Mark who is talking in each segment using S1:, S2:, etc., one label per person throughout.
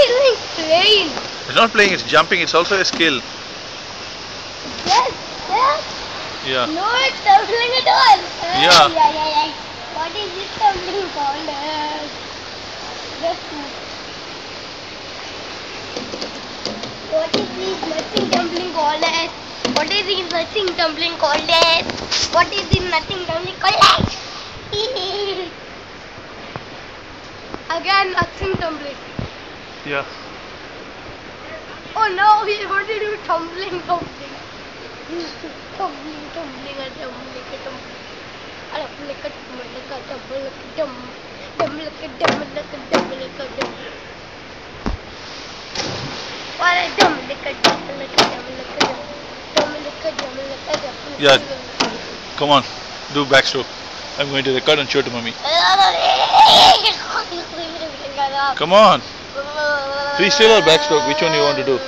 S1: Why are they doing clean?
S2: It's not playing, it's jumping, it's also a skill.
S1: Yes, yes.
S2: Yeah.
S1: No, it's tumbling at all. Uh,
S2: Yeah.
S1: yeah, yeah, yeah. What is this tumbling called? Uh, just what is this nothing tumbling called? as? What is this nothing tumbling called? as? What is this nothing tumbling called? as? Again, nothing tumbling.
S2: Yeah.
S1: Oh no, he's going to do tumbling, tumbling. tumbling, tumbling, and tumbling, and tumbling. I don't like a tumble, like a tumble, like a dum, dum, like a dum, like a dum, like a dum. What a dum, like a dum, like a dum, like a dum, dum, like a dum, like a dum.
S2: Yeah. Come on, do backstroke. I'm going to record and show to mommy. Come on. Freestyle or backstroke? Which one you want to do?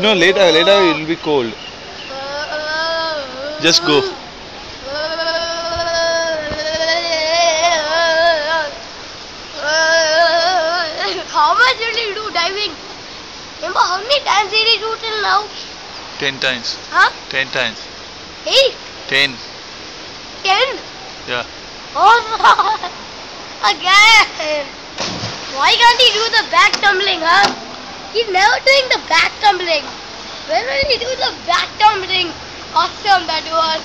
S2: No, later, later it will be cold. Just go.
S1: How much did you do diving? Remember how many times did he do till now?
S2: Ten times.
S1: Huh?
S2: Ten times.
S1: Eight?
S2: Ten.
S1: Ten?
S2: Yeah.
S1: Oh, again. Why can't he do the back tumbling, huh? He's never doing the back tumbling. When will he do the back tumbling? Awesome that was.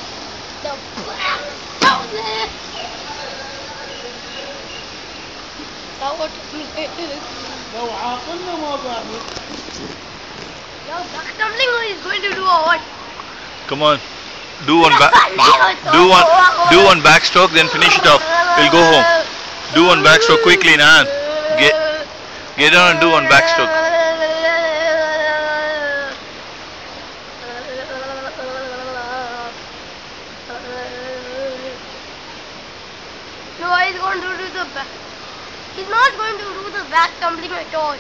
S1: The back tumbling.
S3: That was. No,
S1: happen back tumbling or going to do a what?
S2: Come on. Do one back. do one. Do one backstroke, then finish it off. We'll go home. Do one backstroke quickly, Nan. Get get down and do one backstroke.
S1: No, he's going to do the back. He's not going to do the back tumbling at all.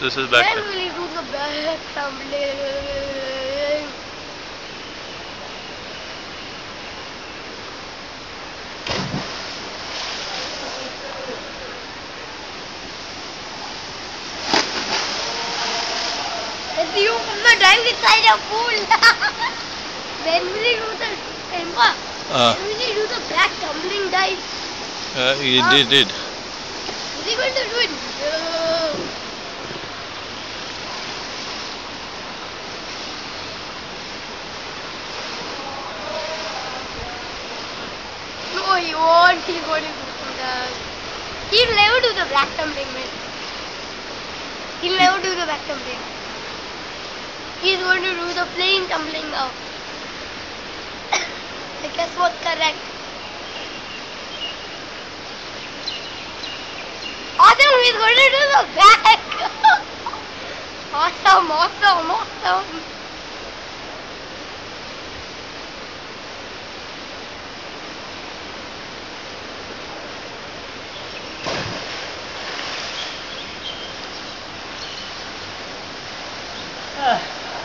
S2: This is
S1: When
S2: back.
S1: will he do the back tumbling? See who from the diving side of pool. when will he do the Emma?
S2: Uh,
S1: When will he do the black tumbling dive?
S2: uh, he did it.
S1: Is he going to do it? No. No, he won't. He's going to do that. He'll never do the black tumbling, man. He'll never do the back tumbling. He's going to do the plain tumbling now. I guess what's correct. Awesome, he's going to do the back. awesome, awesome, awesome.